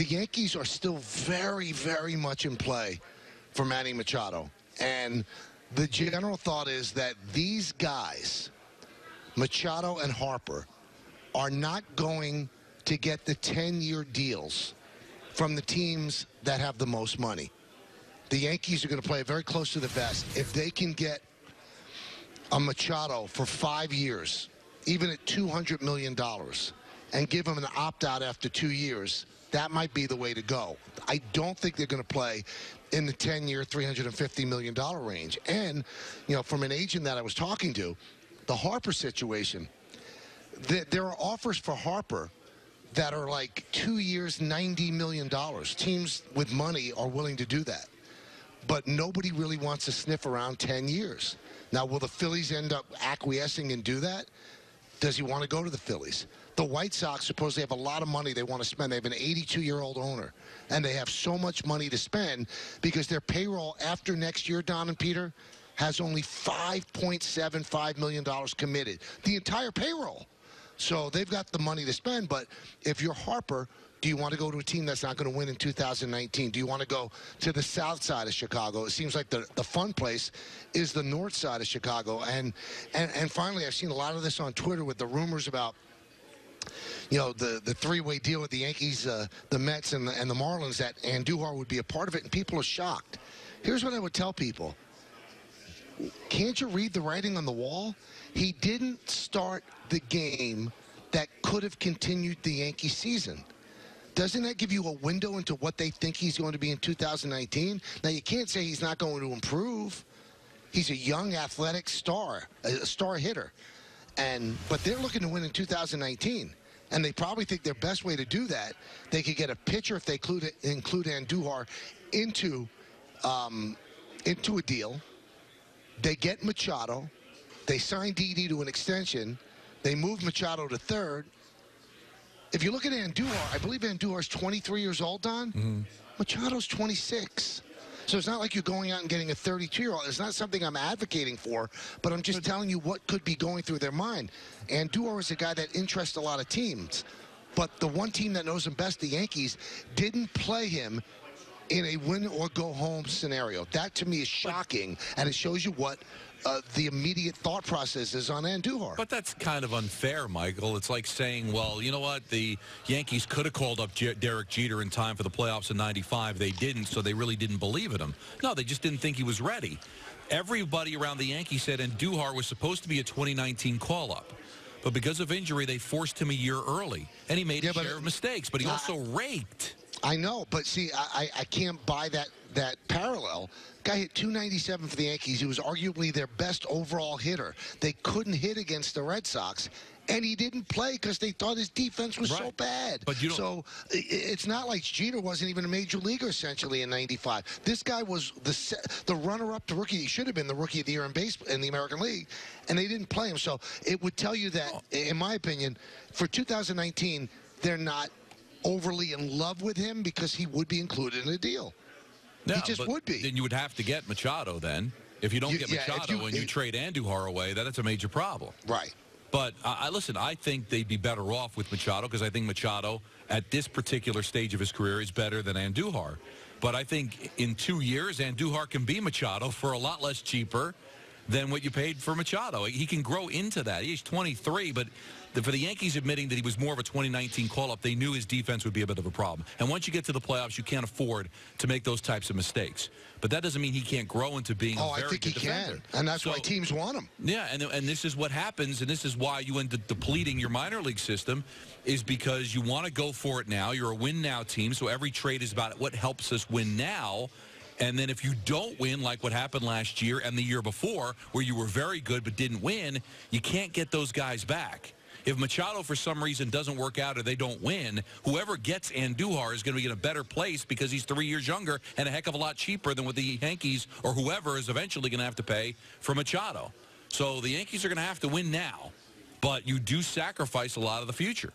the Yankees are still very, very much in play for Manny Machado. And the general thought is that these guys, Machado and Harper, are not going to get the 10-year deals from the teams that have the most money. The Yankees are going to play very close to the vest. If they can get a Machado for five years, even at $200 million, and give him an opt-out after two years, that might be the way to go. I don't think they're going to play in the 10-year, $350 million range. And, you know, from an agent that I was talking to, the Harper situation, th there are offers for Harper that are like two years, $90 million. Teams with money are willing to do that. But nobody really wants to sniff around 10 years. Now, will the Phillies end up acquiescing and do that? Does he want to go to the Phillies? The White Sox supposedly have a lot of money they want to spend. They have an 82-year-old owner, and they have so much money to spend because their payroll after next year, Don and Peter, has only $5.75 million committed. The entire payroll. So they've got the money to spend, but if you're Harper, do you want to go to a team that's not going to win in 2019? Do you want to go to the south side of Chicago? It seems like the, the fun place is the north side of Chicago. And, and, and finally, I've seen a lot of this on Twitter with the rumors about you know, the, the three-way deal with the Yankees, uh, the Mets, and the, and the Marlins, that Andujar would be a part of it, and people are shocked. Here's what I would tell people. Can't you read the writing on the wall? He didn't start the game that could have continued the Yankee season. Doesn't that give you a window into what they think he's going to be in 2019? Now, you can't say he's not going to improve. He's a young, athletic star, a star hitter. And But they're looking to win in 2019. And they probably think their best way to do that, they could get a pitcher if they include, include Andujar into, um, into a deal. They get Machado. They sign Didi to an extension. They move Machado to third if you look at Andujar, I believe Andujar's 23 years old, Don. Mm -hmm. Machado's 26. So it's not like you're going out and getting a 32-year-old. It's not something I'm advocating for, but I'm just telling you what could be going through their mind. Andujar is a guy that interests a lot of teams. But the one team that knows him best, the Yankees, didn't play him in a win or go home scenario. That to me is shocking, and it shows you what uh, the immediate thought process is on Andujar. But that's kind of unfair, Michael. It's like saying, well, you know what? The Yankees could have called up J Derek Jeter in time for the playoffs in 95. They didn't, so they really didn't believe in him. No, they just didn't think he was ready. Everybody around the Yankees said Andujar was supposed to be a 2019 call-up. But because of injury, they forced him a year early. And he made yeah, a share of mistakes, but he also raked. I know, but see, I, I can't buy that that parallel. Guy hit 297 for the Yankees. He was arguably their best overall hitter. They couldn't hit against the Red Sox, and he didn't play because they thought his defense was right. so bad. But you don't... So it's not like Jeter wasn't even a major leaguer essentially in '95. This guy was the the runner-up to rookie. He should have been the rookie of the year in base in the American League, and they didn't play him. So it would tell you that, oh. in my opinion, for 2019, they're not overly in love with him because he would be included in a deal. No, he just would be. Then you would have to get Machado then. If you don't you, get Machado yeah, you, and you it, trade Andujar away, then it's a major problem. Right. But uh, I listen. I think they'd be better off with Machado because I think Machado, at this particular stage of his career, is better than Andujar. But I think in two years, Andujar can be Machado for a lot less cheaper than what you paid for Machado. He can grow into that. He's 23, but the, for the Yankees admitting that he was more of a 2019 call-up, they knew his defense would be a bit of a problem. And once you get to the playoffs, you can't afford to make those types of mistakes. But that doesn't mean he can't grow into being oh, a very I think he defender. can. And that's so, why teams want him. Yeah, and, and this is what happens, and this is why you end up depleting your minor league system, is because you want to go for it now. You're a win-now team, so every trade is about what helps us win now – and then if you don't win, like what happened last year and the year before, where you were very good but didn't win, you can't get those guys back. If Machado, for some reason, doesn't work out or they don't win, whoever gets Andujar is going to be in a better place because he's three years younger and a heck of a lot cheaper than what the Yankees or whoever is eventually going to have to pay for Machado. So the Yankees are going to have to win now, but you do sacrifice a lot of the future.